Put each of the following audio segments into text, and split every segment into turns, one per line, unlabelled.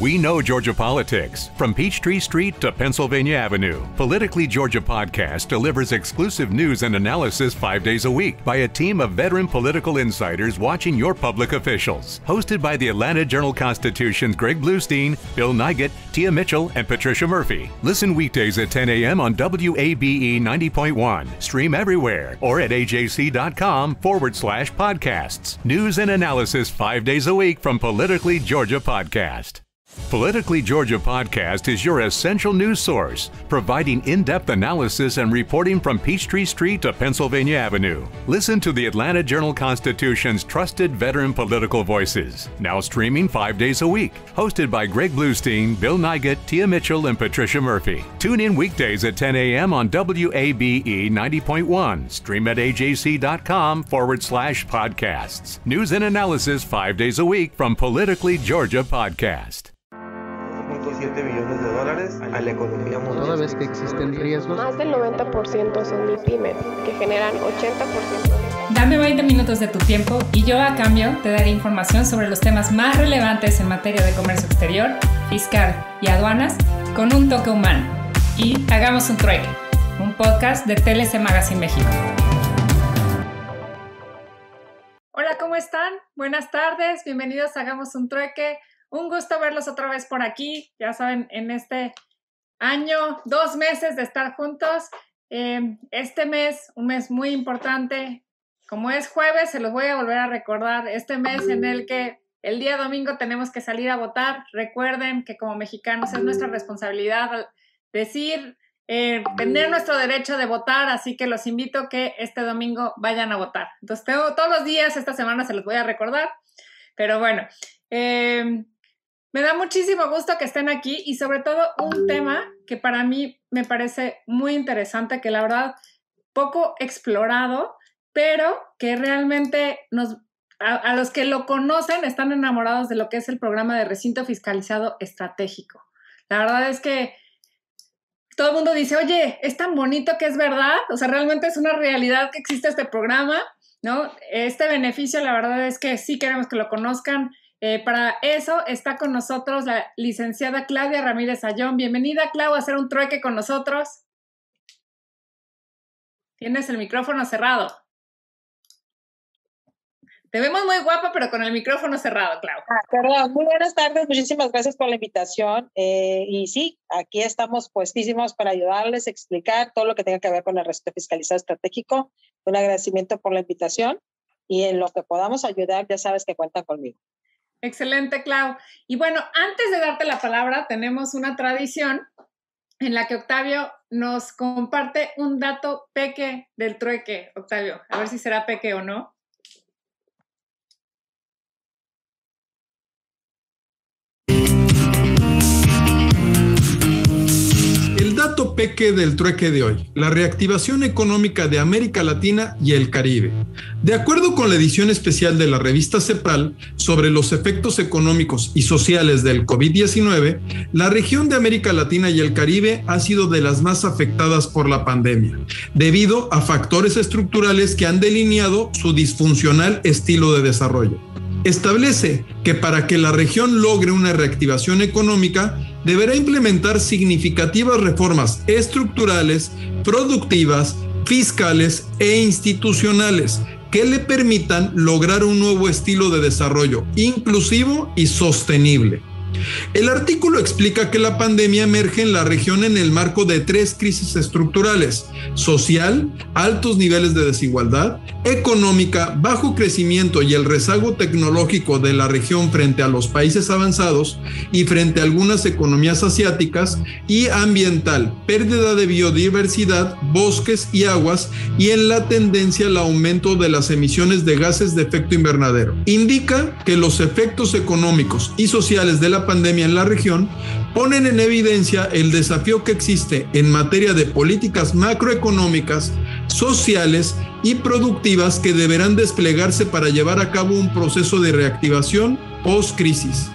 We know Georgia politics. From Peachtree Street to Pennsylvania Avenue, Politically Georgia podcast delivers exclusive news and analysis five days a week by a team of veteran political insiders watching your public officials. Hosted by the Atlanta Journal Constitution's Greg Bluestein, Bill Nygett, Tia Mitchell, and Patricia Murphy. Listen weekdays at 10 a.m. on WABE 90.1. Stream everywhere or at ajc.com forward slash podcasts. News and analysis five days a week from Politically Georgia podcast. Politically Georgia podcast is your essential news source, providing in depth analysis and reporting from Peachtree Street to Pennsylvania Avenue. Listen to the Atlanta Journal Constitution's trusted veteran political voices, now streaming five days a week. Hosted by Greg Bluestein, Bill Nygett, Tia Mitchell, and Patricia Murphy. Tune in weekdays at 10 a.m. on WABE 90.1. Stream at ajc.com forward slash podcasts. News and analysis five days a week from Politically Georgia podcast.
7 billones de dólares a la economía mundial.
Toda vez que existen riesgos.
Más del 90% son MIPIMES, que generan 80% de...
Dame 20 minutos de tu tiempo y yo a cambio te daré información sobre los temas más relevantes en materia de comercio exterior, fiscal y aduanas con un toque humano. Y hagamos un trueque, un podcast de TLC Magazine México. Hola, ¿cómo están? Buenas tardes, bienvenidos a Hagamos un trueque un gusto verlos otra vez por aquí, ya saben, en este año, dos meses de estar juntos. Em, este mes, un mes muy importante, como es jueves, se los voy a volver a recordar, este mes en el que el día domingo tenemos que salir a votar. Recuerden que como mexicanos es nuestra responsabilidad decir, eh, tener nuestro derecho de votar, así que los invito que este domingo vayan a votar. Entonces, tengo, todos los días, esta semana se los voy a recordar, pero bueno. Eh, me da muchísimo gusto que estén aquí y sobre todo un tema que para mí me parece muy interesante, que la verdad poco explorado, pero que realmente nos, a, los que lo conocen están enamorados de lo que es el programa de recinto fiscalizado estratégico. La verdad es que todo el mundo dice, oye, es tan bonito que es verdad, o sea, realmente es una realidad que existe este programa, ¿no? Este beneficio, la verdad es que sí queremos que lo conozcan eh, para eso está con nosotros la licenciada Claudia Ramírez Ayón. Bienvenida, Clau, a hacer un trueque con nosotros. Tienes el micrófono cerrado. Te vemos muy guapa, pero con el micrófono cerrado, Clau.
Ah, perdón, muy buenas tardes, muchísimas gracias por la invitación. Eh, y sí, aquí estamos puestísimos para ayudarles a explicar todo lo que tenga que ver con el resto fiscalizado estratégico. Un agradecimiento por la invitación y en lo que podamos ayudar, ya sabes que cuentan conmigo.
Excelente, Clau. Y bueno, antes de darte la palabra, tenemos una tradición en la que Octavio nos comparte un dato peque del trueque. Octavio, a ver si será peque o no.
Dato peque del trueque de hoy, la reactivación económica de América Latina y el Caribe. De acuerdo con la edición especial de la revista CEPAL sobre los efectos económicos y sociales del COVID-19, la región de América Latina y el Caribe ha sido de las más afectadas por la pandemia, debido a factores estructurales que han delineado su disfuncional estilo de desarrollo establece que para que la región logre una reactivación económica, deberá implementar significativas reformas estructurales, productivas, fiscales e institucionales que le permitan lograr un nuevo estilo de desarrollo inclusivo y sostenible. El artículo explica que la pandemia emerge en la región en el marco de tres crisis estructurales, social, altos niveles de desigualdad, económica, bajo crecimiento y el rezago tecnológico de la región frente a los países avanzados y frente a algunas economías asiáticas, y ambiental, pérdida de biodiversidad, bosques y aguas, y en la tendencia al aumento de las emisiones de gases de efecto invernadero. Indica que los efectos económicos y sociales de la pandemia en la región ponen en evidencia el desafío que existe en materia de políticas macroeconómicas, sociales y productivas que deberán desplegarse para llevar a cabo un proceso de reactivación post-crisis.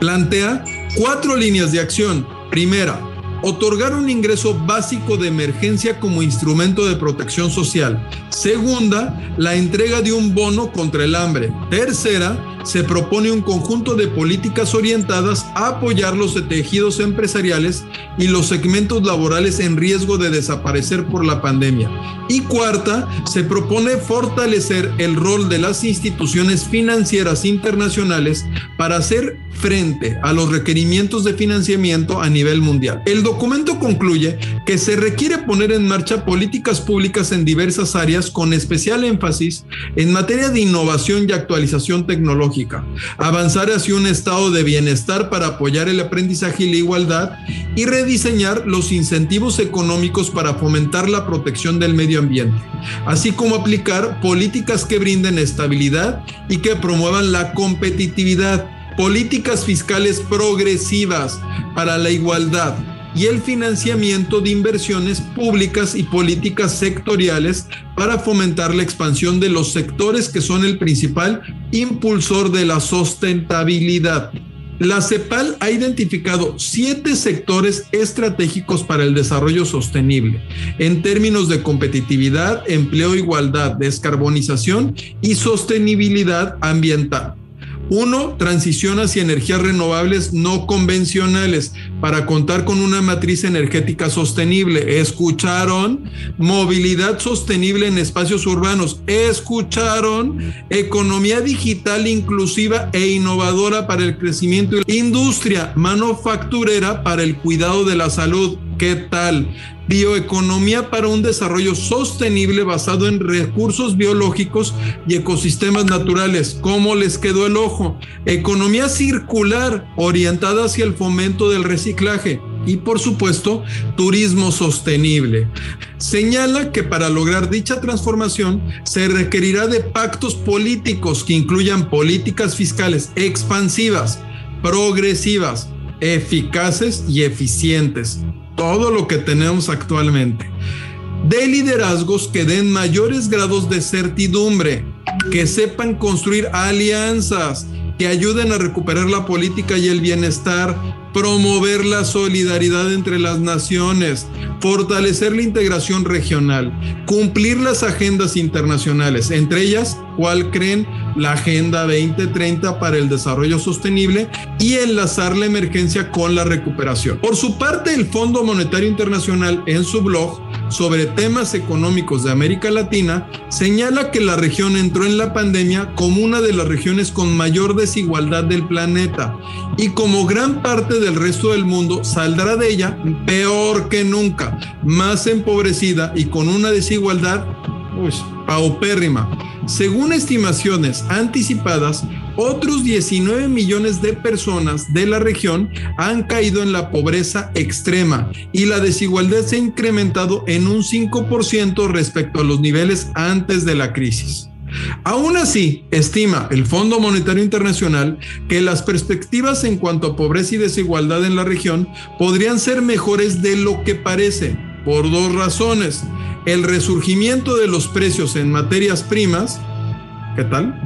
Plantea cuatro líneas de acción. Primera, otorgar un ingreso básico de emergencia como instrumento de protección social. Segunda, la entrega de un bono contra el hambre. Tercera, se propone un conjunto de políticas orientadas a apoyar los tejidos empresariales y los segmentos laborales en riesgo de desaparecer por la pandemia. Y cuarta, se propone fortalecer el rol de las instituciones financieras internacionales para hacer frente a los requerimientos de financiamiento a nivel mundial. El documento concluye que se requiere poner en marcha políticas públicas en diversas áreas con especial énfasis en materia de innovación y actualización tecnológica, avanzar hacia un estado de bienestar para apoyar el aprendizaje y la igualdad y rediseñar los incentivos económicos para fomentar la protección del medio ambiente, así como aplicar políticas que brinden estabilidad y que promuevan la competitividad, políticas fiscales progresivas para la igualdad y el financiamiento de inversiones públicas y políticas sectoriales para fomentar la expansión de los sectores que son el principal impulsor de la sustentabilidad. La CEPAL ha identificado siete sectores estratégicos para el desarrollo sostenible en términos de competitividad, empleo, igualdad, descarbonización y sostenibilidad ambiental. Uno, transición hacia energías renovables no convencionales para contar con una matriz energética sostenible. ¿Escucharon? Movilidad sostenible en espacios urbanos. ¿Escucharon? Economía digital inclusiva e innovadora para el crecimiento. Industria manufacturera para el cuidado de la salud. ¿Qué tal? bioeconomía para un desarrollo sostenible basado en recursos biológicos y ecosistemas naturales. ¿Cómo les quedó el ojo? Economía circular orientada hacia el fomento del reciclaje. Y por supuesto, turismo sostenible. Señala que para lograr dicha transformación se requerirá de pactos políticos que incluyan políticas fiscales expansivas, progresivas, eficaces y eficientes todo lo que tenemos actualmente, de liderazgos que den mayores grados de certidumbre, que sepan construir alianzas, que ayuden a recuperar la política y el bienestar, promover la solidaridad entre las naciones, fortalecer la integración regional, cumplir las agendas internacionales, entre ellas, ¿cuál creen? La Agenda 2030 para el Desarrollo Sostenible y enlazar la emergencia con la recuperación. Por su parte, el Fondo Monetario Internacional en su blog sobre temas económicos de América Latina señala que la región entró en la pandemia como una de las regiones con mayor desigualdad del planeta y como gran parte del resto del mundo saldrá de ella peor que nunca, más empobrecida y con una desigualdad paupérrima. Según estimaciones anticipadas, otros 19 millones de personas de la región han caído en la pobreza extrema y la desigualdad se ha incrementado en un 5% respecto a los niveles antes de la crisis. Aún así, estima el Fondo Monetario Internacional que las perspectivas en cuanto a pobreza y desigualdad en la región podrían ser mejores de lo que parece, por dos razones. El resurgimiento de los precios en materias primas, ¿qué tal?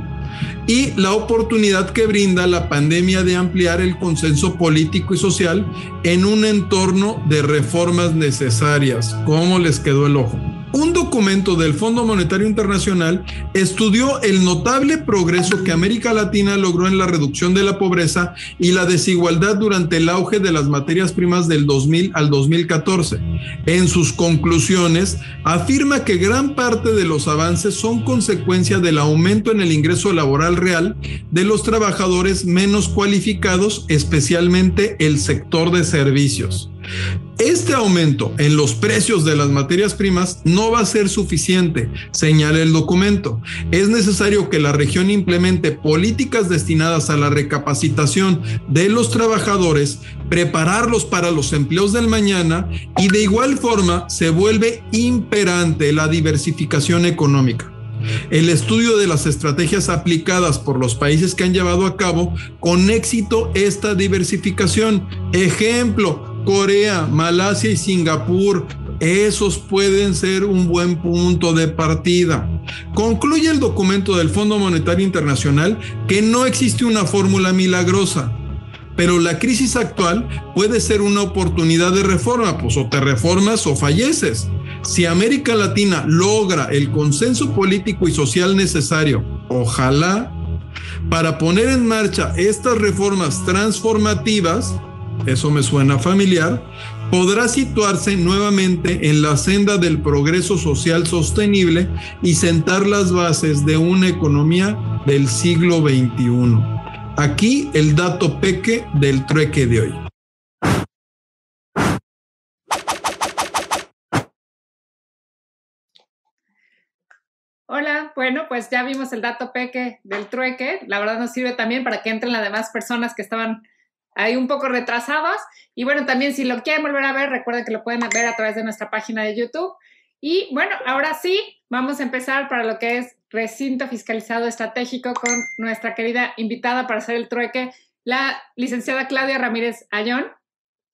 y la oportunidad que brinda la pandemia de ampliar el consenso político y social en un entorno de reformas necesarias. ¿Cómo les quedó el ojo? Un documento del Fondo Monetario Internacional estudió el notable progreso que América Latina logró en la reducción de la pobreza y la desigualdad durante el auge de las materias primas del 2000 al 2014. En sus conclusiones, afirma que gran parte de los avances son consecuencia del aumento en el ingreso laboral real de los trabajadores menos cualificados, especialmente el sector de servicios. Este aumento en los precios de las materias primas no va a ser suficiente, señala el documento. Es necesario que la región implemente políticas destinadas a la recapacitación de los trabajadores, prepararlos para los empleos del mañana y de igual forma se vuelve imperante la diversificación económica. El estudio de las estrategias aplicadas por los países que han llevado a cabo con éxito esta diversificación. Ejemplo, Corea, Malasia y Singapur. Esos pueden ser un buen punto de partida. Concluye el documento del Fondo Monetario Internacional que no existe una fórmula milagrosa. pero la crisis actual puede ser una oportunidad de reforma, pues o te reformas o falleces. Si América Latina logra el consenso político y social necesario, ojalá, para poner en marcha estas reformas transformativas, eso me suena familiar, podrá situarse nuevamente en la senda del progreso social sostenible y sentar las bases de una economía del siglo XXI. Aquí el dato peque del trueque de hoy.
Hola, bueno, pues ya vimos el dato peque del trueque. La verdad nos sirve también para que entren las demás personas que estaban ahí un poco retrasadas. Y bueno, también si lo quieren volver a ver, recuerden que lo pueden ver a través de nuestra página de YouTube. Y bueno, ahora sí, vamos a empezar para lo que es recinto fiscalizado estratégico con nuestra querida invitada para hacer el trueque, la licenciada Claudia Ramírez Ayón.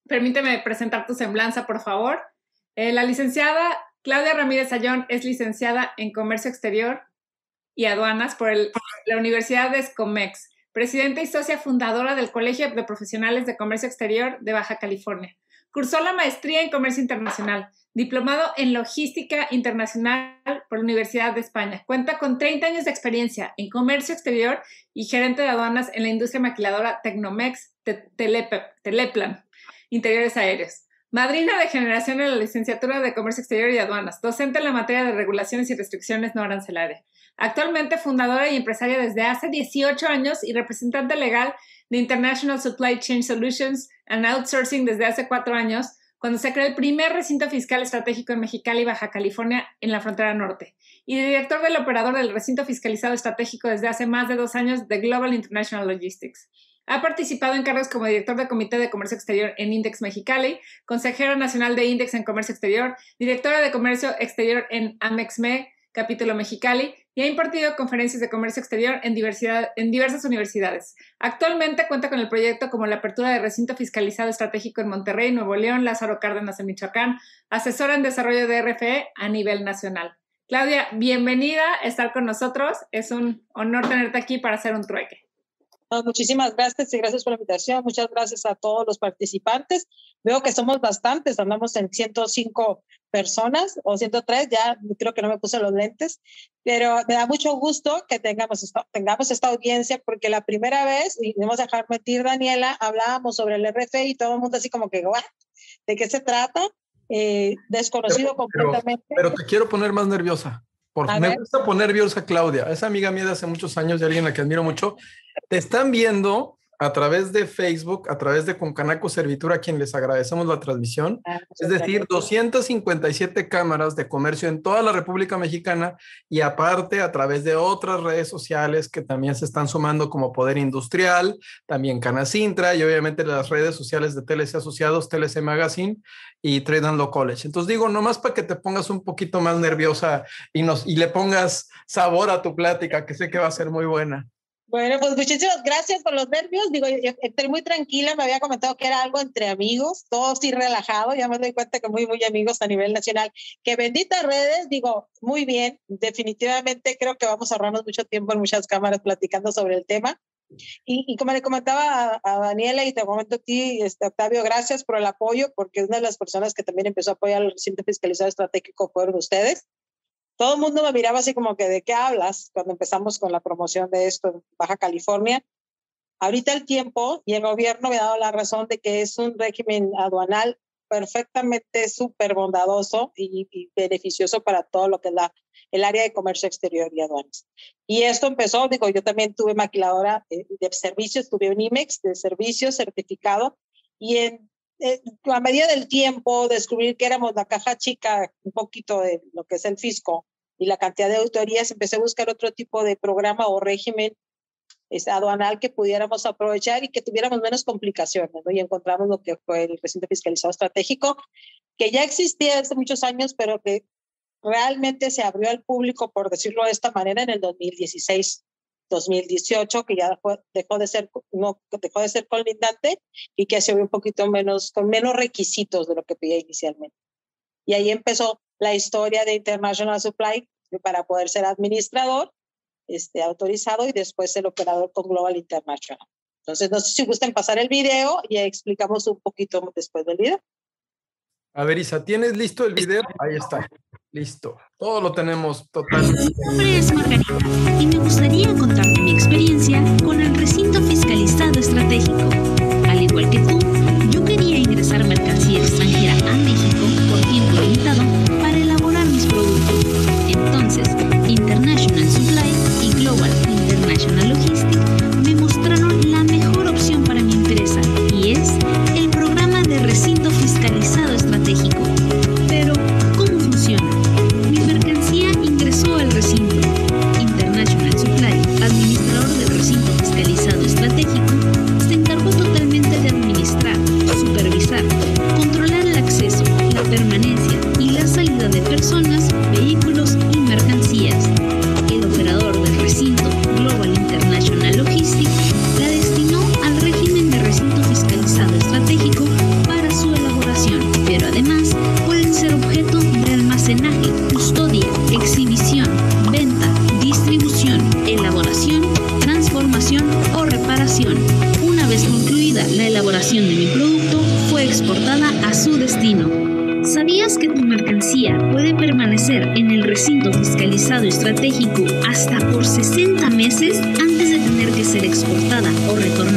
Permíteme presentar tu semblanza, por favor. Eh, la licenciada Claudia Ramírez Ayón es licenciada en Comercio Exterior y Aduanas por la Universidad de Escomex presidenta y socia fundadora del Colegio de Profesionales de Comercio Exterior de Baja California. Cursó la maestría en Comercio Internacional, diplomado en Logística Internacional por la Universidad de España. Cuenta con 30 años de experiencia en comercio exterior y gerente de aduanas en la industria maquiladora Tecnomex Teleplan, Interiores Aéreos. Madrina de generación en la licenciatura de Comercio Exterior y Aduanas, docente en la materia de regulaciones y restricciones no arancelarias. Actualmente fundadora y empresaria desde hace 18 años y representante legal de International Supply Chain Solutions and Outsourcing desde hace cuatro años, cuando se creó el primer recinto fiscal estratégico en Mexicali, Baja California, en la frontera norte, y director del operador del recinto fiscalizado estratégico desde hace más de dos años de Global International Logistics. Ha participado en cargos como director de Comité de Comercio Exterior en Index Mexicali, consejero nacional de Index en Comercio Exterior, directora de Comercio Exterior en Amexme, capítulo Mexicali, y ha impartido conferencias de comercio exterior en, en diversas universidades. Actualmente cuenta con el proyecto como la apertura de recinto fiscalizado estratégico en Monterrey, Nuevo León, Lázaro Cárdenas en Michoacán, asesora en desarrollo de RFE a nivel nacional. Claudia, bienvenida a estar con nosotros. Es un honor tenerte aquí para hacer un trueque
muchísimas gracias y gracias por la invitación. Muchas gracias a todos los participantes. Veo que somos bastantes, andamos en 105 personas o 103, ya creo que no me puse los lentes, pero me da mucho gusto que tengamos, tengamos esta audiencia porque la primera vez, y vamos a dejar mentir Daniela, hablábamos sobre el RFE y todo el mundo así como que, ¿de qué se trata? Eh, desconocido completamente.
pero te quiero poner más nerviosa me gusta poner nerviosa a Claudia, es amiga mía de hace muchos años y alguien a la que admiro mucho. Te están viendo a través de Facebook, a través de Concanaco Servitura, a quien les agradecemos la transmisión. Ah, es decir, 257 cámaras de comercio en toda la República Mexicana y aparte a través de otras redes sociales que también se están sumando como Poder Industrial, también Canacintra y obviamente las redes sociales de TLC Asociados, TLC Magazine y Trade and Law College. Entonces digo, nomás para que te pongas un poquito más nerviosa y, nos, y le pongas sabor a tu plática, que sé que va a ser muy buena.
Bueno, pues muchísimas gracias por los nervios. Digo, estoy muy tranquila, me había comentado que era algo entre amigos, todos sí relajado, ya me doy cuenta que muy, muy amigos a nivel nacional. Que benditas redes, digo, muy bien, definitivamente creo que vamos a ahorrarnos mucho tiempo en muchas cámaras platicando sobre el tema. Y, como le comentaba a, Daniela y te comento a ti, este, Octavio, gracias por el apoyo, porque una de las personas que también empezó a apoyar el reciente fiscalizado estratégico fueron ustedes todo el mundo me miraba así como que, ¿de qué hablas? Cuando empezamos con la promoción de esto en Baja California. Ahorita el tiempo y el gobierno me ha dado la razón de que es un régimen aduanal perfectamente súper bondadoso y, beneficioso para todo lo que es la, el área de comercio exterior y aduanas. Y esto empezó, digo, yo también tuve maquiladora de, servicios, tuve un IMEX de servicios certificado y en, a medida del tiempo descubrir que éramos la caja chica un poquito de lo que es el fisco y la cantidad de autorías, empecé a buscar otro tipo de programa o régimen este, aduanal que pudiéramos aprovechar y que tuviéramos menos complicaciones. Y encontramos lo que fue el reciente fiscalizado estratégico, que ya existía hace muchos años, pero que realmente se abrió al público, por decirlo de esta manera, en el 2016. 2018, que ya dejó, de ser no dejó de ser colindante y que se un poquito menos con menos requisitos de lo que pedía inicialmente. Y ahí empezó la historia de International Supply para poder ser administrador este, autorizado y después el operador con Global International. Entonces, no sé si gustan pasar el video y explicamos un poquito después del video.
A ver, Isa, ¿tienes listo el video? Ahí está. Listo. Todo lo tenemos totalmente.
Mi nombre es Margarita y me gustaría contarte mi experiencia con el recinto fiscalizado estratégico. Al igual que tú, yo quería ingresar mercancía extranjera a México por tiempo limitado puede permanecer en el recinto fiscalizado estratégico hasta por 60 meses antes de tener que ser exportada o retornada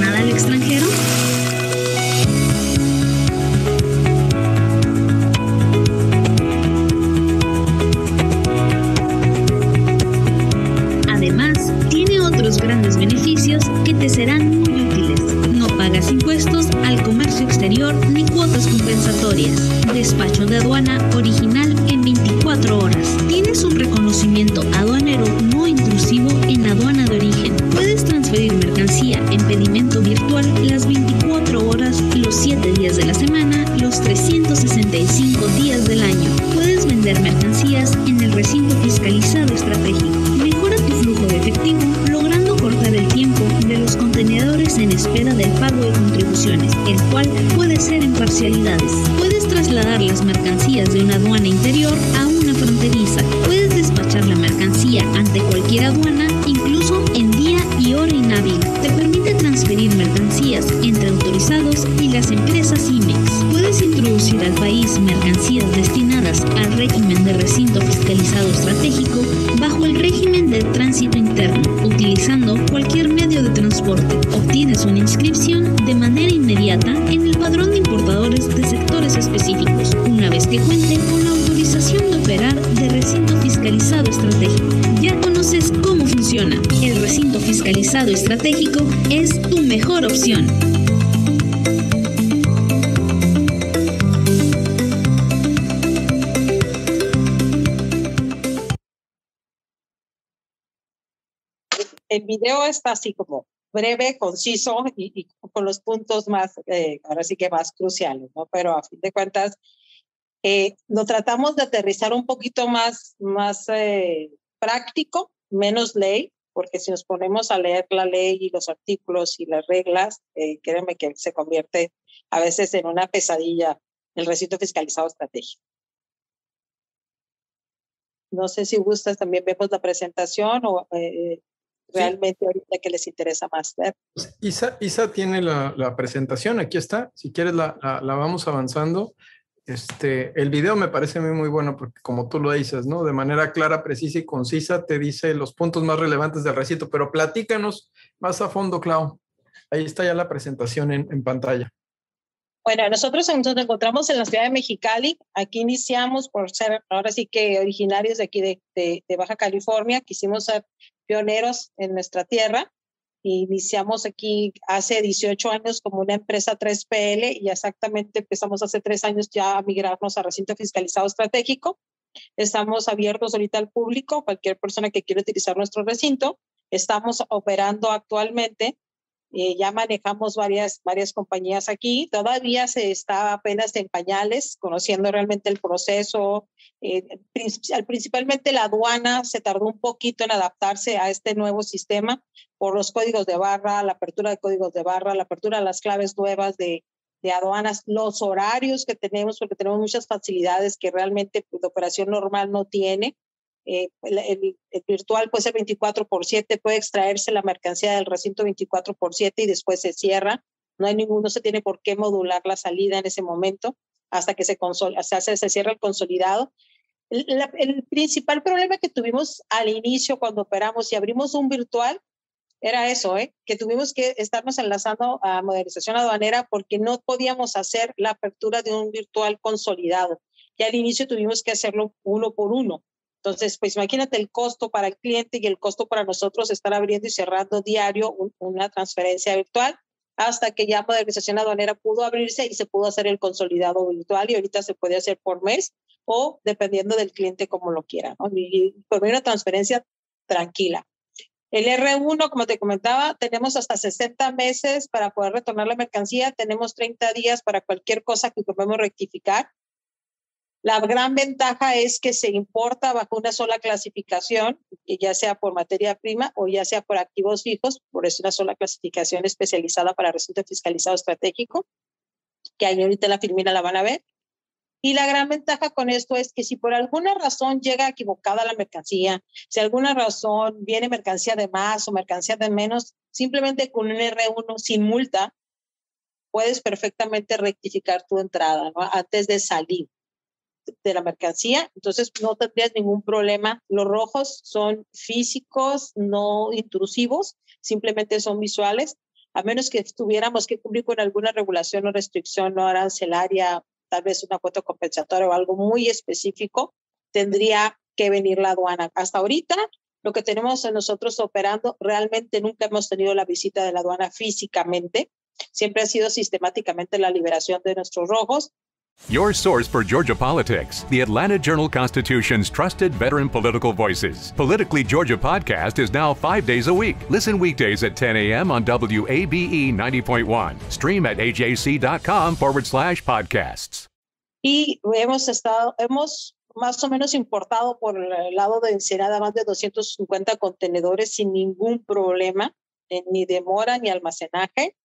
cualquier medio de transporte. Obtienes una inscripción de manera inmediata en el padrón de importadores de sectores específicos, una vez que cuenten con la autorización de operar de recinto fiscalizado estratégico. Ya conoces cómo funciona. El recinto fiscalizado estratégico es tu mejor opción.
El video está así como breve, conciso y, y con los puntos más, eh, ahora sí que más cruciales, ¿no? Pero a fin de cuentas, eh, lo tratamos de aterrizar un poquito más, más eh, práctico, menos ley, porque si nos ponemos a leer la ley y los artículos y las reglas, eh, créeme que se convierte a veces en una pesadilla el recinto fiscalizado estratégico. No sé si gustas, también vemos la presentación o eh, realmente ahorita que les interesa más ver.
Isa, Isa tiene la, la presentación, aquí está. Si quieres la, la, la vamos avanzando. Este, el video me parece muy, muy bueno porque como tú lo dices, ¿no? De manera clara, precisa y concisa te dice los puntos más relevantes del recinto, pero platícanos más a fondo, Clau. Ahí está ya la presentación en, en pantalla.
Bueno, nosotros nos encontramos en la ciudad de Mexicali. Aquí iniciamos por ser, ahora sí que originarios de aquí de, de, de Baja California. Quisimos ser pioneros en nuestra tierra. Iniciamos aquí hace 18 años como una empresa 3PL y exactamente empezamos hace tres años ya a migrarnos a recinto fiscalizado estratégico. Estamos abiertos ahorita al público, cualquier persona que quiera utilizar nuestro recinto. Estamos operando actualmente eh, ya manejamos varias, varias compañías aquí. Todavía se está apenas en pañales, conociendo realmente el proceso. Eh, principalmente la aduana se tardó un poquito en adaptarse a este nuevo sistema por los códigos de barra, la apertura de códigos de barra, la apertura de las claves nuevas de, de aduanas, los horarios que tenemos, porque tenemos muchas facilidades que realmente pues, la operación normal no tiene. Eh, el, virtual puede ser 24 por 7, puede extraerse la mercancía del recinto 24 por 7 y después se cierra. No hay ninguno, se tiene por qué modular la salida en ese momento hasta que se, consol se, hace, se cierra el consolidado. El, el, principal problema que tuvimos al inicio cuando operamos y abrimos un virtual era eso, ¿eh? que tuvimos que estarnos enlazando a modernización aduanera porque no podíamos hacer la apertura de un virtual consolidado. Y al inicio tuvimos que hacerlo uno por uno. Entonces, pues imagínate el costo para el cliente y el costo para nosotros estar abriendo y cerrando diario una transferencia virtual hasta que ya modernización aduanera pudo abrirse y se pudo hacer el consolidado virtual y ahorita se puede hacer por mes o dependiendo del cliente como lo quiera. ¿no? Y por una transferencia tranquila. El R1, como te comentaba, tenemos hasta 60 meses para poder retornar la mercancía, tenemos 30 días para cualquier cosa que podemos rectificar. La gran ventaja es que se importa bajo una sola clasificación, ya sea por materia prima o ya sea por activos fijos, por eso una sola clasificación especializada para recinto fiscalizado estratégico, que ahí ahorita la firmina la van a ver. Y la gran ventaja con esto es que si por alguna razón llega equivocada la mercancía, si alguna razón viene mercancía de más o mercancía de menos, simplemente con un R1 sin multa, puedes perfectamente rectificar tu entrada antes de salir de la mercancía, entonces no tendrías ningún problema. Los rojos son físicos, no intrusivos, simplemente son visuales, a menos que tuviéramos que cumplir con alguna regulación o restricción no arancelaria tal vez una cuota compensatoria o algo muy específico, tendría que venir la aduana. Hasta ahorita, lo que tenemos nosotros operando, realmente nunca hemos tenido la visita de la aduana físicamente. Siempre ha sido sistemáticamente la liberación de nuestros rojos
Your source for Georgia politics, the Atlanta Journal Constitution's trusted veteran political voices. Politically Georgia podcast is now five days a week. Listen weekdays at 10 a.m. on WABE 90.1. Stream at ajc.com forward slash podcasts.
Y hemos estado, hemos más o menos importado por el lado de Ensenada más de 250 contenedores sin ningún problema, eh, ni demora ni almacenaje,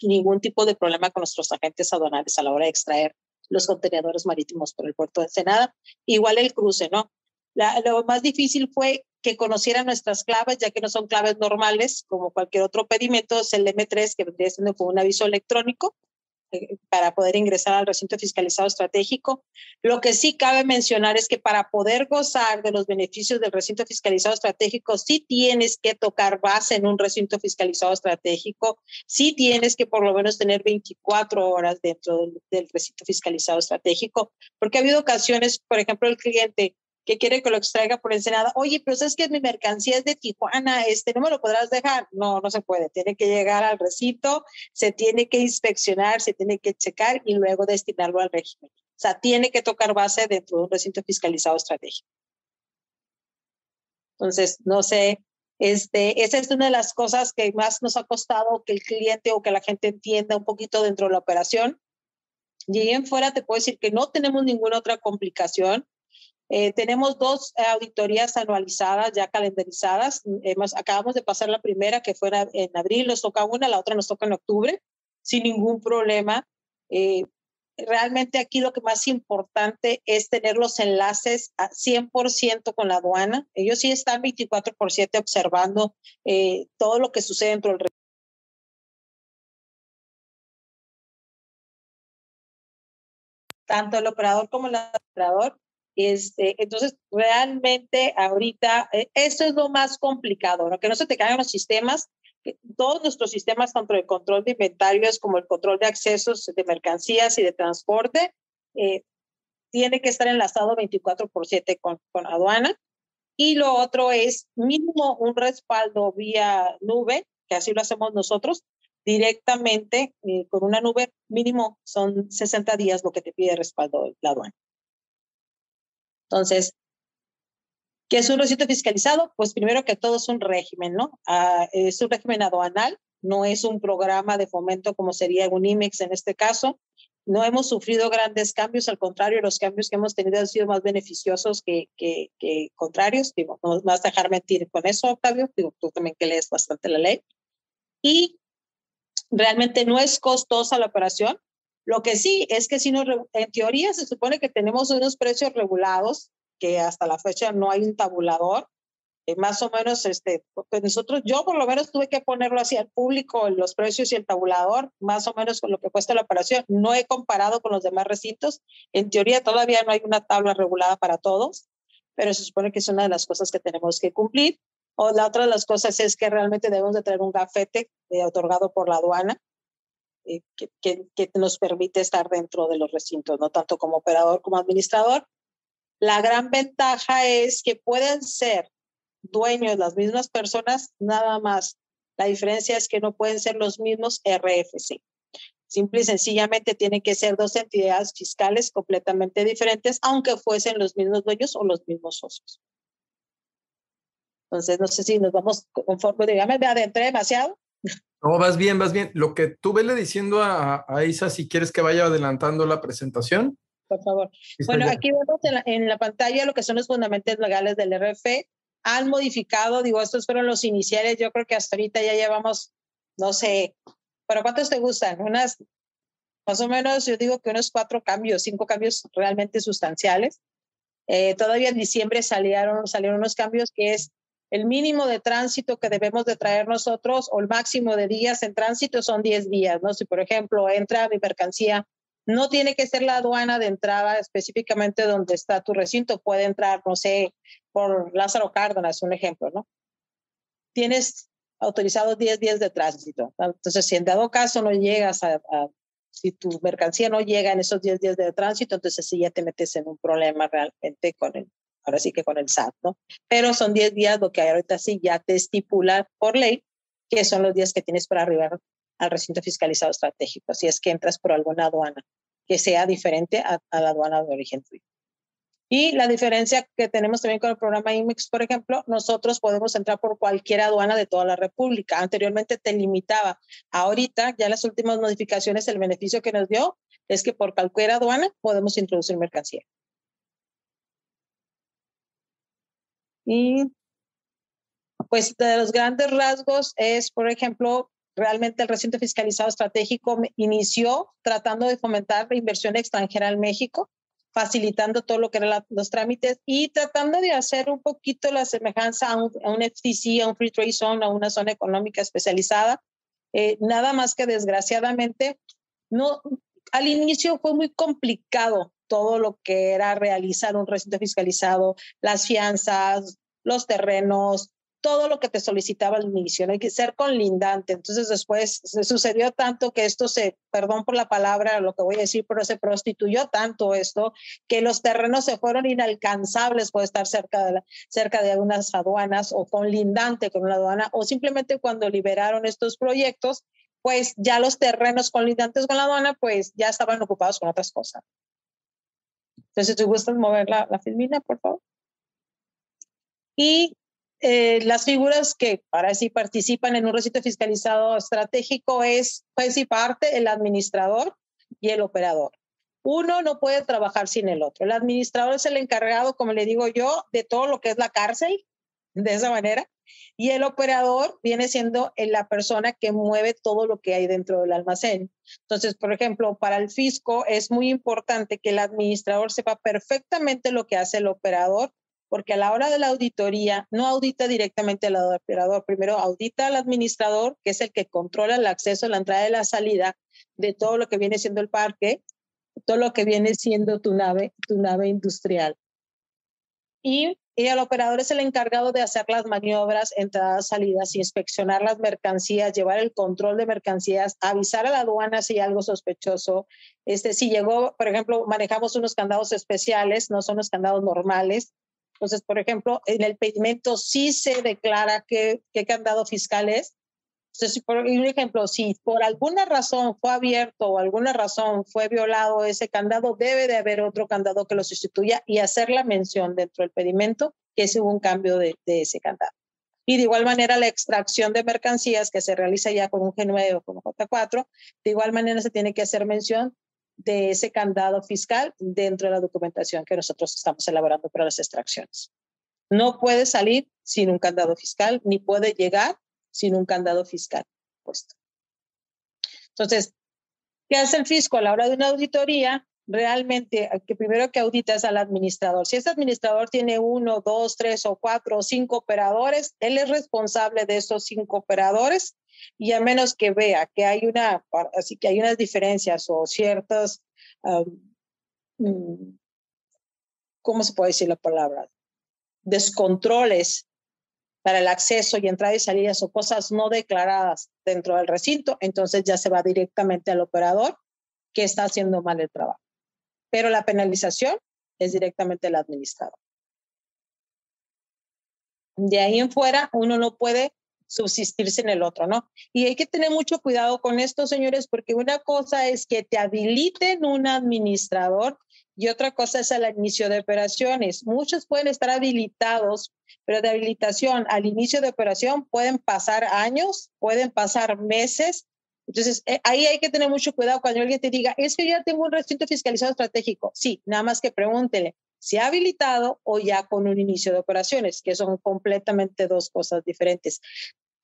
ningún tipo de problema con nuestros agentes aduanales a la hora de extraer los contenedores marítimos por el puerto de Ensenada. Igual el cruce, ¿no? La, lo más difícil fue que conocieran nuestras claves, ya que no son claves normales, como cualquier otro pedimento, es el M3, que vendría siendo como un aviso electrónico, para poder ingresar al recinto fiscalizado estratégico. Lo que sí cabe mencionar es que para poder gozar de los beneficios del recinto fiscalizado estratégico, sí tienes que tocar base en un recinto fiscalizado estratégico, sí tienes que por lo menos tener 24 horas dentro del, del recinto fiscalizado estratégico, porque ha habido ocasiones, por ejemplo, el cliente que quiere que lo extraiga por Ensenada. Oye, pero es que mi mercancía es de Tijuana, este, ¿no me lo podrás dejar? No, no se puede. Tiene que llegar al recinto, se tiene que inspeccionar, se tiene que checar y luego destinarlo al régimen. O sea, tiene que tocar base dentro de un recinto fiscalizado estratégico. Entonces, no sé, este, esa es una de las cosas que más nos ha costado que el cliente o que la gente entienda un poquito dentro de la operación. Y en fuera te puedo decir que no tenemos ninguna otra complicación eh, tenemos dos auditorías anualizadas ya calendarizadas. Hemos, acabamos de pasar la primera, que fue en abril, nos toca una, la otra nos toca en octubre, sin ningún problema. Eh, realmente aquí lo que más importante es tener los enlaces a 100% con la aduana. Ellos sí están 24 por 7 observando eh, todo lo que sucede dentro del tanto el operador como el operador este, entonces, realmente ahorita, eh, es lo más complicado, ¿no? que no se te caigan los sistemas. Todos nuestros sistemas, tanto el control de inventarios como el control de accesos de mercancías y de transporte, eh, tiene que estar enlazado 24 por 7 con, con aduana. Y lo otro es mínimo un respaldo vía nube, que así lo hacemos nosotros, directamente eh, con una nube mínimo son 60 días lo que te pide respaldo la aduana. Entonces, ¿qué es un recinto fiscalizado? Pues primero que todo es un régimen, ¿no? Ah, es un régimen aduanal, no es un programa de fomento como sería un IMEX en este caso. No hemos sufrido grandes cambios, al contrario, los cambios que hemos tenido han sido más beneficiosos que, que, que contrarios. Digo, no vas a dejar mentir con eso, Octavio. Digo, tú también que lees bastante la ley. Y realmente no es costosa la operación. Lo que sí es que si no, en teoría se supone que tenemos unos precios regulados que hasta la fecha no hay un tabulador. Eh, más o menos, este, pues nosotros, yo por lo menos tuve que ponerlo así al público, los precios y el tabulador, más o menos con lo que cuesta la operación. No he comparado con los demás recintos. En teoría todavía no hay una tabla regulada para todos, pero se supone que es una de las cosas que tenemos que cumplir. O la otra de las cosas es que realmente debemos de tener un gafete eh, otorgado por la aduana eh, que, que, que, nos permite estar dentro de los recintos, no tanto como operador como administrador. La gran ventaja es que pueden ser dueños las mismas personas, nada más. La diferencia es que no pueden ser los mismos RFC. Simple y sencillamente tienen que ser dos entidades fiscales completamente diferentes, aunque fuesen los mismos dueños o los mismos socios. Entonces, no sé si nos vamos conforme, dígame, me adentré demasiado.
No, vas bien, vas bien. Lo que tú vele diciendo a, a Isa, si quieres que vaya adelantando la presentación.
Por favor. Bueno, aquí vemos en la, en la, pantalla lo que son los fundamentos legales del RF. Han modificado, digo, estos fueron los iniciales. Yo creo que hasta ahorita ya llevamos, no sé, ¿pero cuántos te gustan? Unas, más o menos, yo digo que unos cuatro cambios, cinco cambios realmente sustanciales. Eh, todavía en diciembre salieron, salieron unos cambios que es el mínimo de tránsito que debemos de traer nosotros o el máximo de días en tránsito son 10 días, ¿no? Si, por ejemplo, entra mi mercancía, no tiene que ser la aduana de entrada específicamente donde está tu recinto, puede entrar, no sé, por Lázaro Cárdenas, un ejemplo, ¿no? Tienes autorizados 10 días de tránsito. Entonces, si en dado caso no llegas a, si tu mercancía no llega en esos 10 días de tránsito, entonces sí ya te metes en un problema realmente con el ahora sí que con el SAT, ¿no? Pero son 10 días lo que ahorita sí ya te estipula por ley, que son los días que tienes para arribar al recinto fiscalizado estratégico, si es que entras por alguna aduana que sea diferente a, a la aduana de origen tuyo. Y la diferencia que tenemos también con el programa IMEX, por ejemplo, nosotros podemos entrar por cualquier aduana de toda la República. Anteriormente te limitaba. Ahorita, ya las últimas modificaciones, el beneficio que nos dio es que por cualquier aduana podemos introducir mercancía. Y pues de los grandes rasgos es, por ejemplo, realmente el recinto fiscalizado estratégico inició tratando de fomentar la inversión extranjera en México, facilitando todo lo que eran los trámites y tratando de hacer un poquito la semejanza a un, a un FTC, a un Free Trade Zone, a una zona económica especializada. Eh, nada más que desgraciadamente, no, al inicio fue muy complicado todo lo que era realizar un recinto fiscalizado, las fianzas, los terrenos, todo lo que te solicitaba al inicio, hay que ser conlindante. Entonces después sucedió tanto que esto se, perdón por la palabra, lo que voy a decir, pero se prostituyó tanto esto que los terrenos se fueron inalcanzables por estar cerca de, la, cerca de algunas aduanas o conlindante con una aduana o simplemente cuando liberaron estos proyectos, pues ya los terrenos conlindantes con la aduana pues ya estaban ocupados con otras cosas. Entonces, ¿te gusta mover la, la filmina, por favor? Y eh, las figuras que para sí participan en un recinto fiscalizado estratégico es, pues, y parte el administrador y el operador. Uno no puede trabajar sin el otro. El administrador es el encargado, como le digo yo, de todo lo que es la cárcel, de esa manera, y el operador viene siendo la persona que mueve todo lo que hay dentro del almacén. Entonces, por ejemplo, para el fisco es muy importante que el administrador sepa perfectamente lo que hace el operador, porque a la hora de la auditoría no audita directamente al operador, primero audita al administrador, que es el que controla el acceso, la entrada y la salida de todo lo que viene siendo el parque, todo lo que viene siendo tu nave, tu nave industrial. Y y el operador es el encargado de hacer las maniobras, entradas, salidas, inspeccionar las mercancías, llevar el control de mercancías, avisar a la aduana si hay algo sospechoso. Este, si llegó, por ejemplo, manejamos unos candados especiales, no son los candados normales. Entonces, por ejemplo, en el pedimento sí se declara qué, qué candado fiscal es, entonces, por ejemplo, si por alguna razón fue abierto o alguna razón fue violado ese candado, debe de haber otro candado que lo sustituya y hacer la mención dentro del pedimento que es un cambio de, de ese candado. Y de igual manera, la extracción de mercancías que se realiza ya con un G9 o con un J4, de igual manera se tiene que hacer mención de ese candado fiscal dentro de la documentación que nosotros estamos elaborando para las extracciones. No puede salir sin un candado fiscal, ni puede llegar sin un candado fiscal puesto. Entonces, ¿qué hace el fisco a la hora de una auditoría? realmente que primero que auditas al administrador. Si ese administrador tiene uno, dos, tres o cuatro o cinco operadores, él es responsable de esos cinco operadores y a menos que vea que hay una, así que hay unas diferencias o ciertas, mm, ¿cómo se puede decir la palabra? Descontroles para el acceso y entrada y salidas o cosas no declaradas dentro del recinto, entonces ya se va directamente al operador que está haciendo mal el trabajo. Pero la penalización es directamente el administrador. De ahí en fuera, uno no puede subsistirse en el otro, ¿no? Y hay que tener mucho cuidado con esto, señores, porque una cosa es que te habiliten un administrador y otra cosa es el inicio de operaciones. Muchos pueden estar habilitados, pero de habilitación al inicio de operación pueden pasar años, pueden pasar meses. Entonces, eh, ahí hay que tener mucho cuidado cuando alguien te diga, es que ya tengo un recinto fiscalizado estratégico. Sí, nada más que pregúntele si ha habilitado o ya con un inicio de operaciones, que son completamente dos cosas diferentes.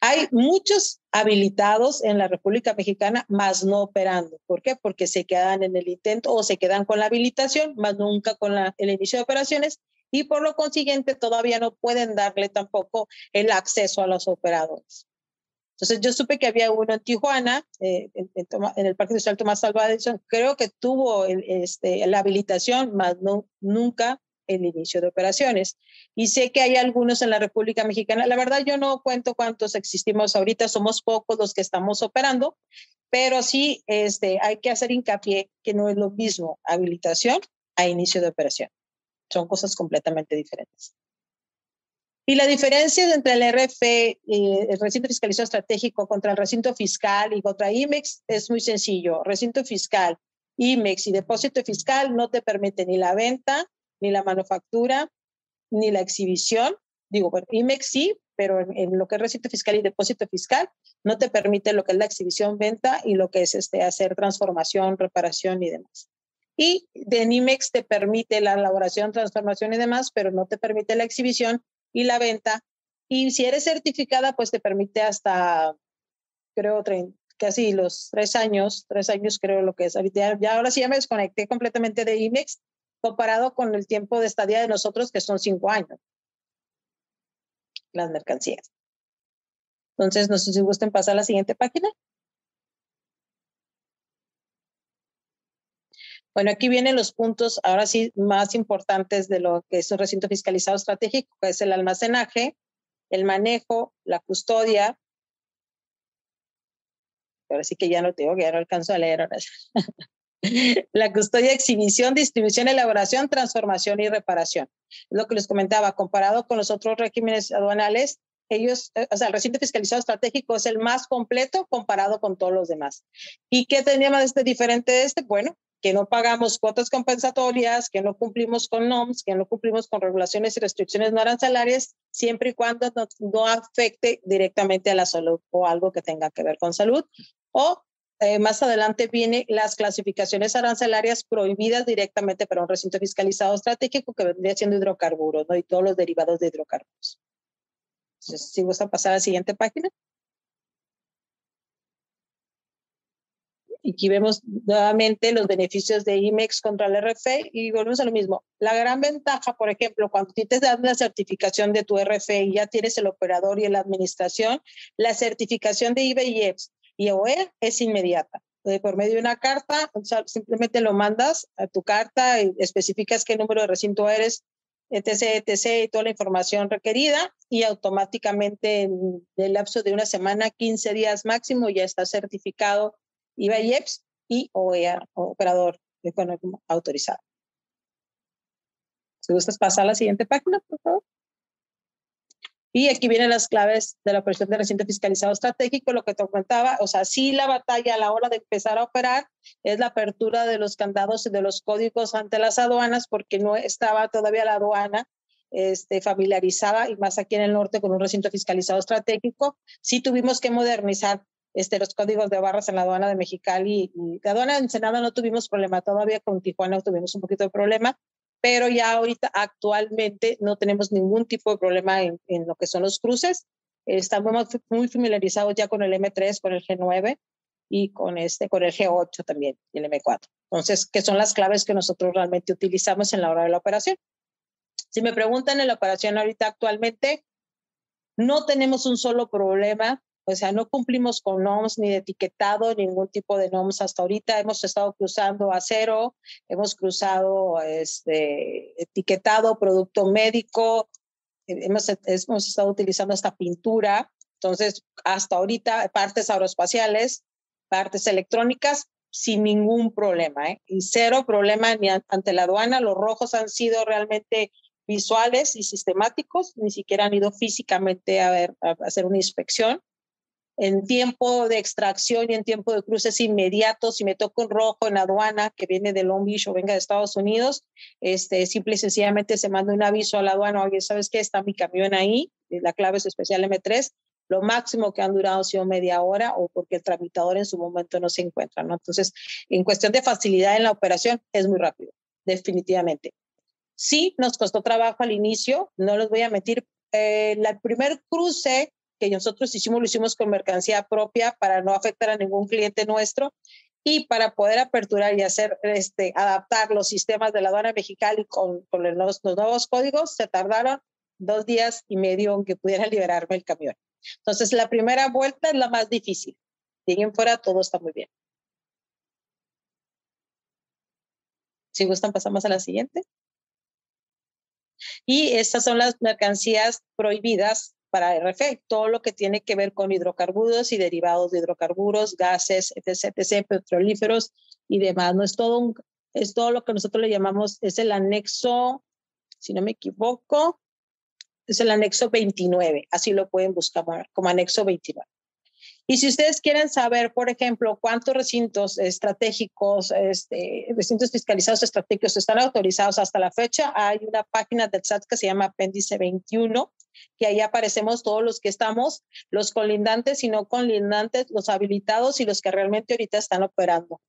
Hay muchos habilitados en la República Mexicana, más no operando. ¿Por qué? Porque se quedan en el intento o se quedan con la habilitación, más nunca con el inicio de operaciones y por lo consiguiente todavía no pueden darle tampoco el acceso a los operadores. Entonces yo supe que había uno en Tijuana, eh, en, el Parque Industrial Tomás Alva creo que tuvo este, la habilitación, más no, nunca el inicio de operaciones. Y sé que hay algunos en la República Mexicana. La verdad, yo no cuento cuántos existimos ahorita, somos pocos los que estamos operando, pero sí este, hay que hacer hincapié que no es lo mismo habilitación a inicio de operación. Son cosas completamente diferentes. Y la diferencia entre el RF, el recinto fiscalizado estratégico, contra el recinto fiscal y contra IMEX es muy sencillo. Recinto fiscal, IMEX y depósito fiscal no te permiten ni la venta, ni la manufactura, ni la exhibición. Digo, bueno, IMEX sí, pero en, lo que es recinto fiscal y depósito fiscal no te permite lo que es la exhibición, venta y lo que es este, hacer transformación, reparación y demás. Y de IMEX te permite la elaboración, transformación y demás, pero no te permite la exhibición y la venta. Y si eres certificada, pues te permite hasta, creo, casi los tres años, tres años creo lo que es. Ya, ya ahora sí ya me desconecté completamente de IMEX comparado con el tiempo de estadía de nosotros, que son cinco años, las mercancías. Entonces, no sé si gusten pasar a la siguiente página. Bueno, aquí vienen los puntos, ahora sí, más importantes de lo que es un recinto fiscalizado estratégico, que es el almacenaje, el manejo, la custodia. Ahora sí que ya no tengo, que ya no alcanzo a leer. Ahora. La custodia, exhibición, distribución, elaboración, transformación y reparación. Lo que les comentaba, comparado con los otros regímenes aduanales, ellos, eh, o sea, el recinto fiscalizado estratégico es el más completo comparado con todos los demás. ¿Y qué teníamos de diferente de este? Bueno, que no pagamos cuotas compensatorias, que no cumplimos con NOMS, que no cumplimos con regulaciones y restricciones no arancelarias, siempre y cuando no, no afecte directamente a la salud o algo que tenga que ver con salud, o eh, más adelante vienen las clasificaciones arancelarias prohibidas directamente para un recinto fiscalizado estratégico que vendría siendo hidrocarburos y todos los derivados de hidrocarburos. Entonces, si gusta pasar a la siguiente página. Y aquí vemos nuevamente los beneficios de IMEX contra el RF y volvemos a lo mismo. La gran ventaja, por ejemplo, cuando te dan la certificación de tu RF y ya tienes el operador y la administración, la certificación de IBE y EPS y OE es inmediata. Por medio de una carta, simplemente lo mandas a tu carta y especificas qué número de recinto eres, etc., etc., y toda la información requerida y automáticamente en el lapso de una semana, 15 días máximo, ya está certificado IBA-IEPS y OEA, operador económico autorizado. Si gustas pasar a la siguiente página, por favor. Y aquí vienen las claves de la operación de recinto fiscalizado estratégico, lo que te comentaba, o sea, sí la batalla a la hora de empezar a operar es la apertura de los candados y de los códigos ante las aduanas, porque no estaba todavía la aduana este, familiarizada, y más aquí en el norte con un recinto fiscalizado estratégico. Sí tuvimos que modernizar este, los códigos de barras en la aduana de Mexicali y la aduana de Ensenada no tuvimos problema, todavía con Tijuana tuvimos un poquito de problema, pero ya ahorita actualmente no tenemos ningún tipo de problema en, en lo que son los cruces. Estamos muy familiarizados ya con el M3, con el G9. y con este, con el G8 también, y el M4. Entonces, ¿qué son las claves que nosotros realmente utilizamos en la hora de la operación? Si me preguntan en la operación ahorita actualmente, no tenemos un solo problema, o sea, no cumplimos con NOMS ni de etiquetado, ningún tipo de NOMS hasta ahorita. Hemos estado cruzando acero, hemos cruzado este, etiquetado, producto médico, hemos, hemos estado utilizando esta pintura. Entonces, hasta ahorita, partes aeroespaciales, partes electrónicas, sin ningún problema, ¿eh? Y cero problema ni ante la aduana. Los rojos han sido realmente visuales y sistemáticos, ni siquiera han ido físicamente a, ver, a hacer una inspección. En tiempo de extracción y en tiempo de cruces inmediatos, si me toca un rojo en aduana que viene de Long Beach o venga de Estados Unidos, este, simple y sencillamente se manda un aviso a la aduana, oye, ¿sabes qué? Está mi camión ahí, la clave es especial M3, lo máximo que han durado ha sido media hora o porque el tramitador en su momento no se encuentra, ¿no? Entonces, en cuestión de facilidad en la operación, es muy rápido, definitivamente. Sí, nos costó trabajo al inicio, no les voy a mentir. Eh, el primer cruce que nosotros hicimos, lo hicimos con mercancía propia para no afectar a ningún cliente nuestro y para poder aperturar y hacer, este, adaptar los sistemas de la aduana mexicana con, con los, los nuevos códigos, se tardaron dos días y medio en que pudiera liberarme el camión. Entonces, la primera vuelta es la más difícil. De en fuera, todo está muy bien. Si gustan, pasamos a la siguiente. Y estas son las mercancías prohibidas para RF, todo lo que tiene que ver con hidrocarburos y derivados de hidrocarburos, gases, etc., etc., petrolíferos y demás. No es todo es todo lo que nosotros le llamamos, es el anexo, si no me equivoco, es el anexo 29, así lo pueden buscar como anexo 29. Y si ustedes quieren saber, por ejemplo, cuántos recintos estratégicos, este, recintos fiscalizados estratégicos están autorizados hasta la fecha, hay una página del SAT que se llama Apéndice 21, que ahí aparecemos todos los que estamos, los colindantes y no colindantes, los habilitados y los que realmente ahorita están operando.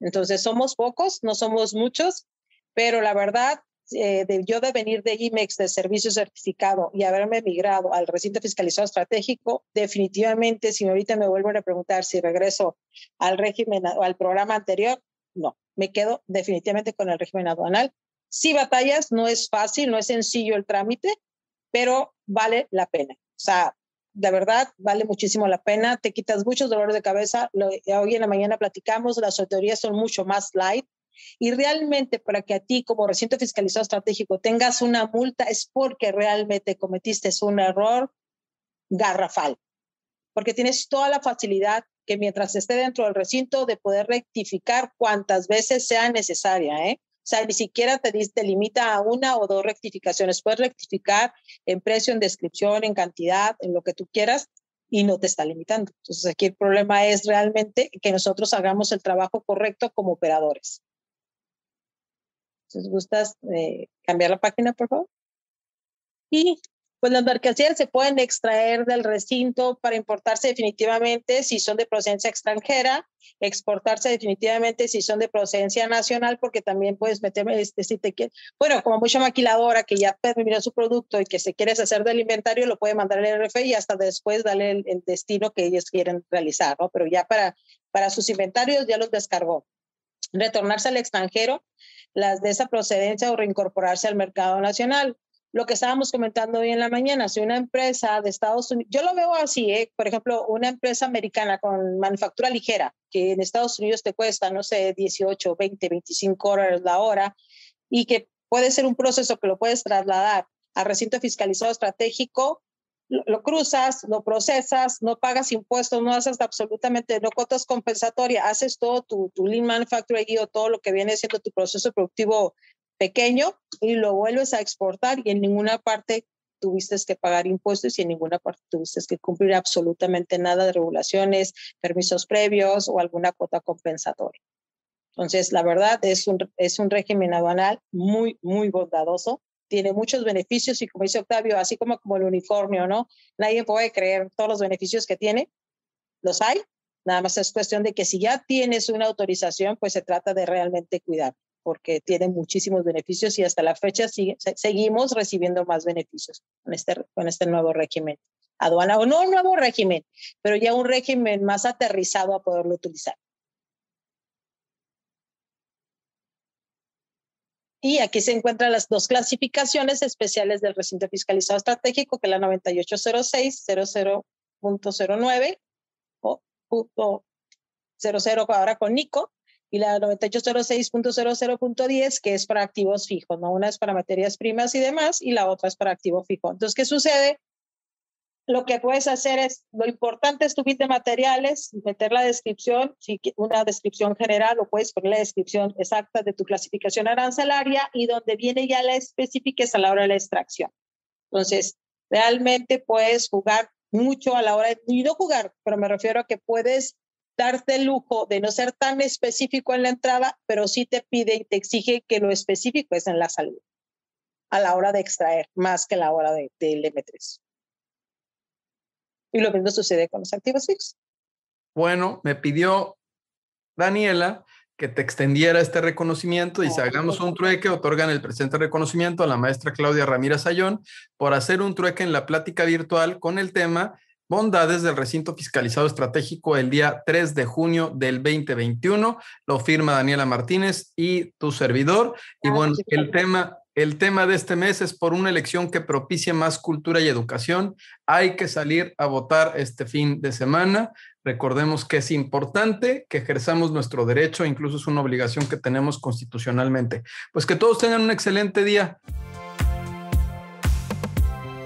Entonces, somos pocos, no somos muchos, pero la verdad, eh, de, yo de venir de IMEX, de servicio certificado, y haberme migrado al recinto fiscalizado estratégico, definitivamente, si ahorita me vuelven a preguntar si regreso al régimen o al programa anterior, no, me quedo definitivamente con el régimen aduanal. Si batallas, no es fácil, no es sencillo el trámite, pero vale la pena. O sea, de verdad, vale muchísimo la pena, te quitas muchos dolores de cabeza. hoy en la mañana platicamos, las autoridades son mucho más light, y realmente para que a ti como recinto fiscalizado estratégico tengas una multa es porque realmente cometiste un error garrafal, porque tienes toda la facilidad que mientras esté dentro del recinto de poder rectificar cuantas veces sea necesaria, ¿eh? O sea, ni siquiera te, te limita a una o dos rectificaciones. Puedes rectificar en precio, en descripción, en cantidad, en lo que tú quieras y no te está limitando. Entonces, aquí el problema es realmente que nosotros hagamos el trabajo correcto como operadores. Si gustas eh, cambiar la página, por favor. Y pues las mercancías se pueden extraer del recinto para importarse definitivamente si son de procedencia extranjera, exportarse definitivamente si son de procedencia nacional, porque también puedes meterme, este, si te quieres, bueno, como mucha maquiladora que ya terminó su producto y que se quiere hacer del inventario, lo puede mandar al RF y hasta después darle el, el, destino que ellos quieren realizar, ¿no? Pero ya para, para sus inventarios ya los descargó. Retornarse al extranjero, las de esa procedencia o reincorporarse al mercado nacional. Lo que estábamos comentando hoy en la mañana, si una empresa de Estados Unidos, yo lo veo así, ¿eh? por ejemplo, una empresa americana con manufactura ligera, que en Estados Unidos te cuesta, no sé, 18, 20, 25 horas la hora, y que puede ser un proceso que lo puedes trasladar a recinto fiscalizado estratégico, lo, cruzas, lo procesas, no pagas impuestos, no haces absolutamente, no cotas compensatorias, haces todo tu, tu lean manufacturing o todo lo que viene siendo tu proceso productivo pequeño y lo vuelves a exportar y en ninguna parte tuviste que pagar impuestos y en ninguna parte tuviste que cumplir absolutamente nada de regulaciones, permisos previos o alguna cuota compensatoria. Entonces, la verdad es un, es un régimen aduanal muy, muy bondadoso tiene muchos beneficios y como dice Octavio, así como, como el unicornio, ¿no? Nadie puede creer todos los beneficios que tiene. Los hay. Nada más es cuestión de que si ya tienes una autorización, pues se trata de realmente cuidar, porque tiene muchísimos beneficios y hasta la fecha sigue, seguimos recibiendo más beneficios con este, con este nuevo régimen aduana, o no un nuevo régimen, pero ya un régimen más aterrizado a poderlo utilizar. Y aquí se encuentran las dos clasificaciones especiales del recinto fiscalizado estratégico, que es la 9806 00.09 o punto 00 ahora con NICO, y la 9806.00.10, que es para activos fijos, ¿no? Una es para materias primas y demás, y la otra es para activo fijo. Entonces, ¿qué sucede? Lo que puedes hacer es, lo importante es tu bit de materiales, meter la descripción, una descripción general, o puedes poner la descripción exacta de tu clasificación arancelaria y donde viene ya la específica es a la hora de la extracción. Entonces, realmente puedes jugar mucho a la hora y no jugar, pero me refiero a que puedes darte el lujo de no ser tan específico en la entrada, pero sí te pide y te exige que lo específico es en la salud, a la hora de extraer, más que a la hora del de, M3. Y lo mismo sucede con los activos fixos.
Bueno, me pidió Daniela que te extendiera este reconocimiento y si hagamos un trueque, otorgan el presente reconocimiento a la maestra Claudia Ramírez Ayón por hacer un trueque en la plática virtual con el tema Bondades del recinto fiscalizado estratégico el día 3 de junio del 2021. Lo firma Daniela Martínez y tu servidor. Y bueno, el tema, el tema de este mes es por una elección que propicie más cultura y educación. Hay que salir a votar este fin de semana. Recordemos que es importante que ejerzamos nuestro derecho, incluso es una obligación que tenemos constitucionalmente. Pues que todos tengan un excelente día.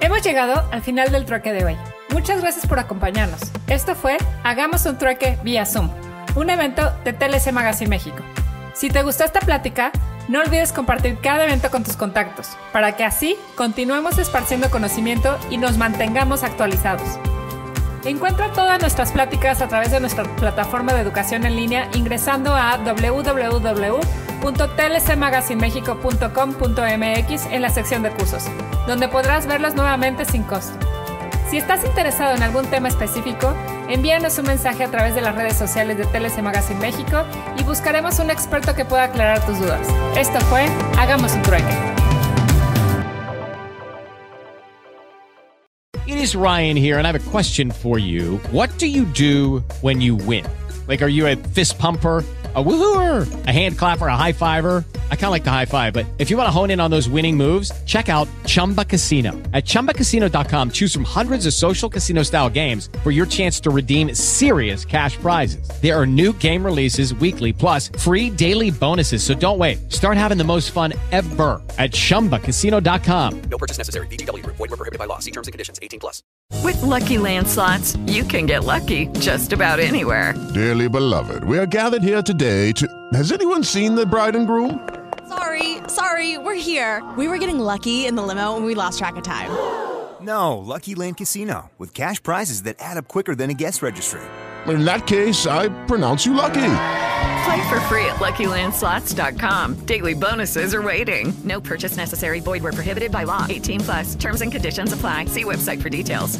Hemos llegado al final del trueque de hoy. Muchas gracias por acompañarnos. Esto fue Hagamos un trueque vía Zoom, un evento de TLC Magazine México. Si te gustó esta plática, no olvides compartir cada evento con tus contactos, para que así continuemos esparciendo conocimiento y nos mantengamos actualizados. Encuentra todas nuestras pláticas a través de nuestra plataforma de educación en línea ingresando a www.tlcmagazinemexico.com.mx en la sección de cursos, donde podrás verlos nuevamente sin costo. Si estás interesado en algún tema específico, envíanos un mensaje a través de las redes sociales de TLC Magazine México y buscaremos un experto que pueda aclarar tus dudas. Esto fue Hagamos un trueque.
It is Ryan here and I have a question for you. What do you do when you win? Like, are you a fist pumper? A woohooer, a hand clapper, a high fiver. I kind of like the high five, but if you want to hone in on those winning moves, check out Chumba Casino. At ChumbaCasino.com, choose from hundreds of social casino style games for your chance to redeem serious cash prizes. There are new game releases weekly, plus free daily bonuses. So don't wait. Start having the most fun ever at ChumbaCasino.com.
No purchase necessary. VGW. Void were prohibited by law. See terms and conditions. 18 plus.
With Lucky Land slots, you can get lucky just about anywhere.
Dearly beloved, we are gathered here today to... Has anyone seen the bride and groom?
Sorry, sorry, we're here. We were getting lucky in the limo and we lost track of time.
No, Lucky Land Casino, with cash prizes that add up quicker than a guest registry.
In that case, I pronounce you lucky.
Play for free at LuckyLandSlots.com. Daily bonuses are waiting. No purchase necessary. Void where prohibited by law. 18 plus. Terms and conditions apply. See website for details.